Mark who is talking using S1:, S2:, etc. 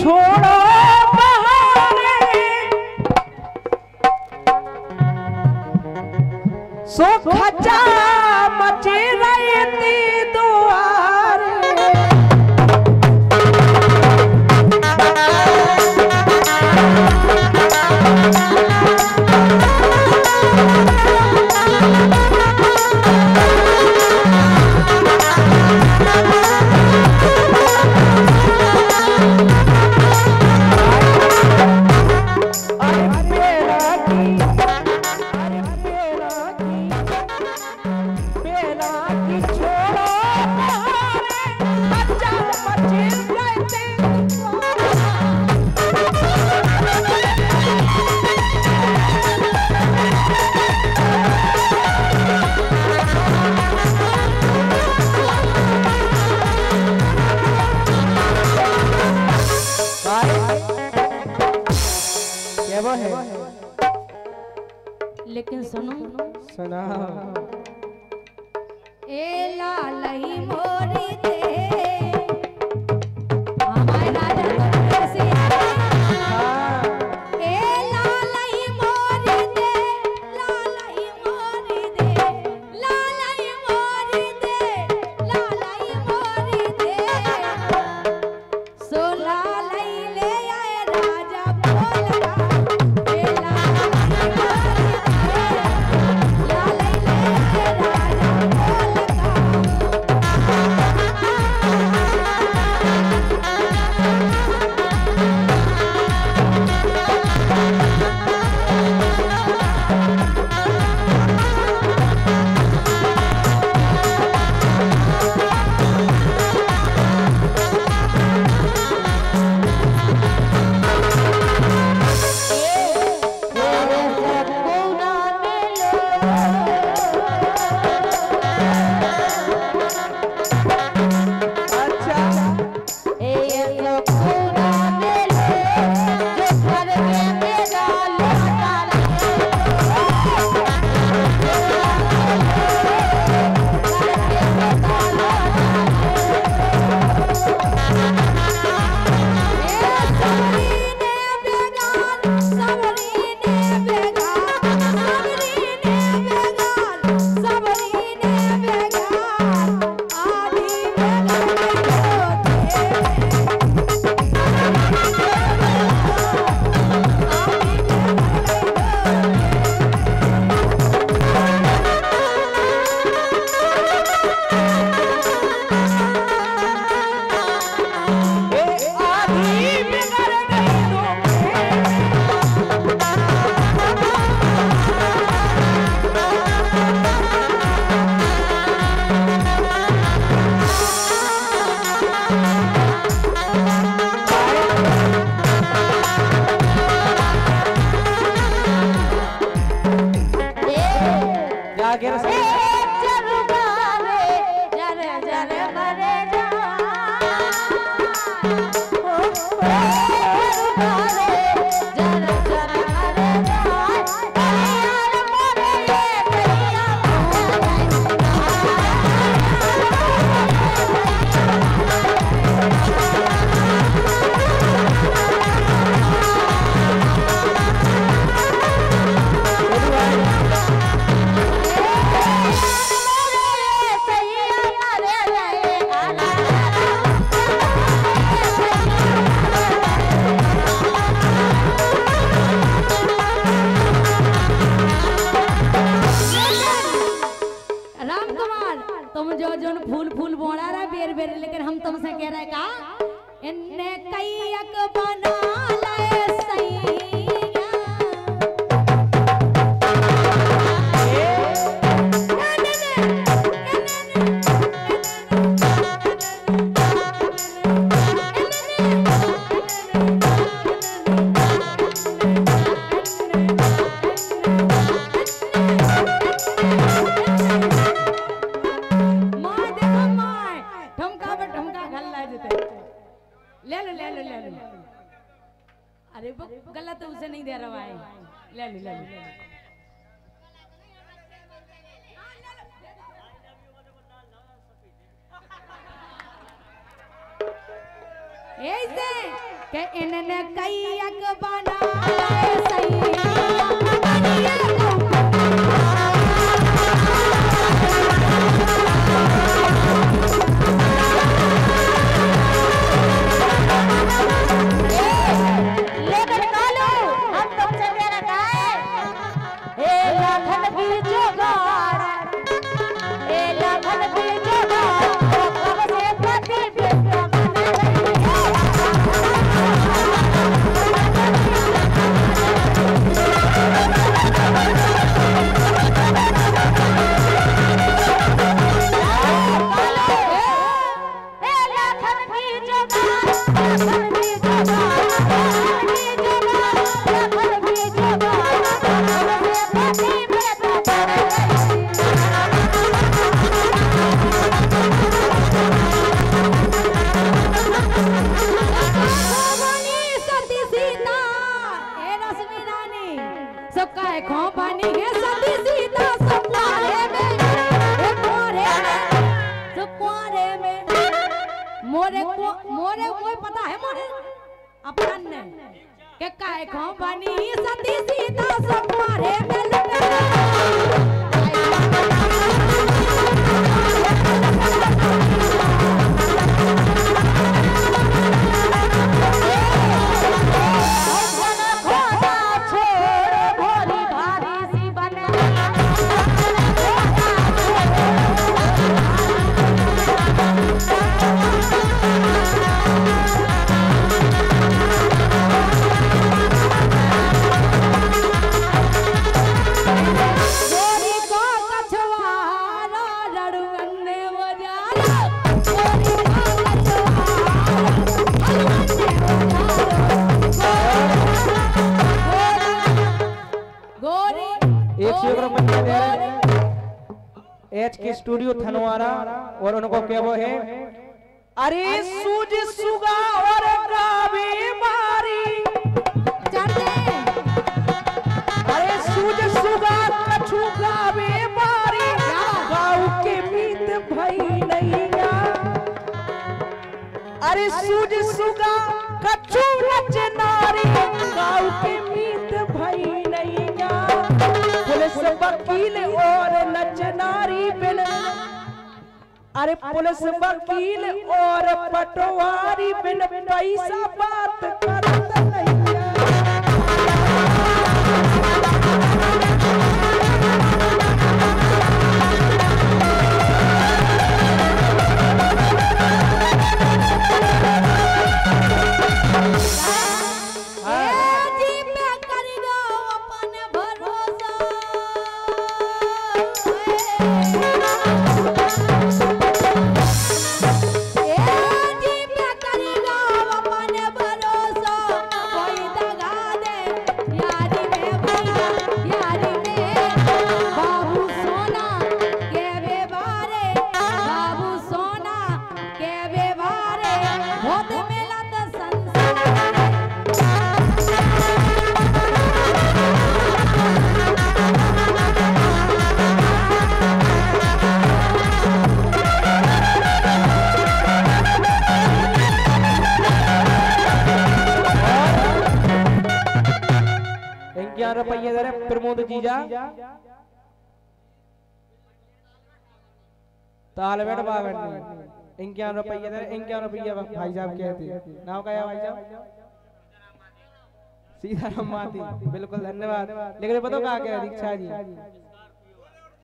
S1: ছোট
S2: ए लाल ही तुमसे कह रहे का इन्हें कई अकबाना ऐसे के इनने कई अक बना सही
S3: Thank you. के का है
S2: खोबानी सती
S1: एच के स्टूडियो थनवारा और उनको क्या वो है? अरे सूज सुगा और मारी। अरे सूज सुगा कछु काबे मारी। गाँव के मीत भई नैया। अरे सूज सुगा कछु नच नारी। गाँव के पुलिस वकील और नच नारी बिन। अरे पुलिस वकील और पटवारी बिन, पैसा बात करत रहे प्रमोद जीजा ताल बैठ बावन इक्यावन रुपये दे इक्यावन रुपये भाई साहब कहते नाम क्या भाई साहब सीताराम माती बिल्कुल धन्यवाद लेकिन बताओ कहा क्या दीक्षा जी